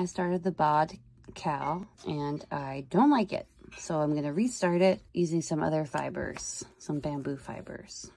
I started the BOD CAL and I don't like it. So I'm gonna restart it using some other fibers, some bamboo fibers.